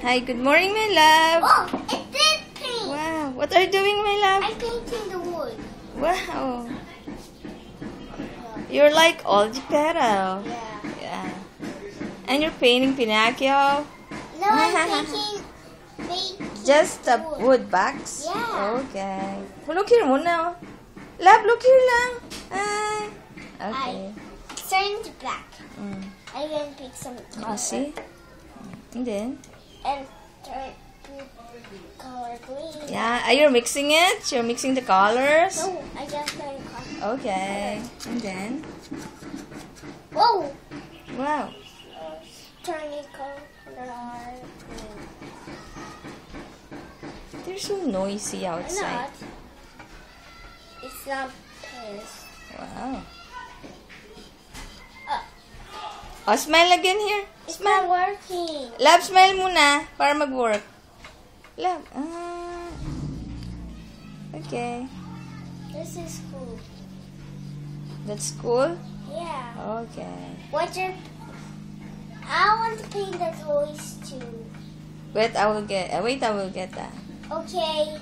Hi, good morning, my love. Oh, it did paint. Wow, what are you doing, my love? I'm painting the wood. Wow. You're like old Pero. Yeah. Yeah. And you're painting Pinocchio? No, I'm painting. painting Just the wood. wood box? Yeah. Okay. Look here muna. oh. Love, look here lang. Ay. Okay. It's turning to black. Mm. I'm gonna pick some Oh, see? And then? And turn color green. Yeah. Are you mixing it? You're mixing the colors? No, I just color. Okay. And then? Whoa! Wow. Turning color green. They're so noisy Not. outside. It's not pissed. Wow. Oh, smile again here. it's Smile. not working. Love, smile muna para mag-work. Love. Ah. Okay. This is cool. That's cool? Yeah. Okay. What's your? I want to paint the toys too. Wait, I will get, uh, wait, I will get that. Okay.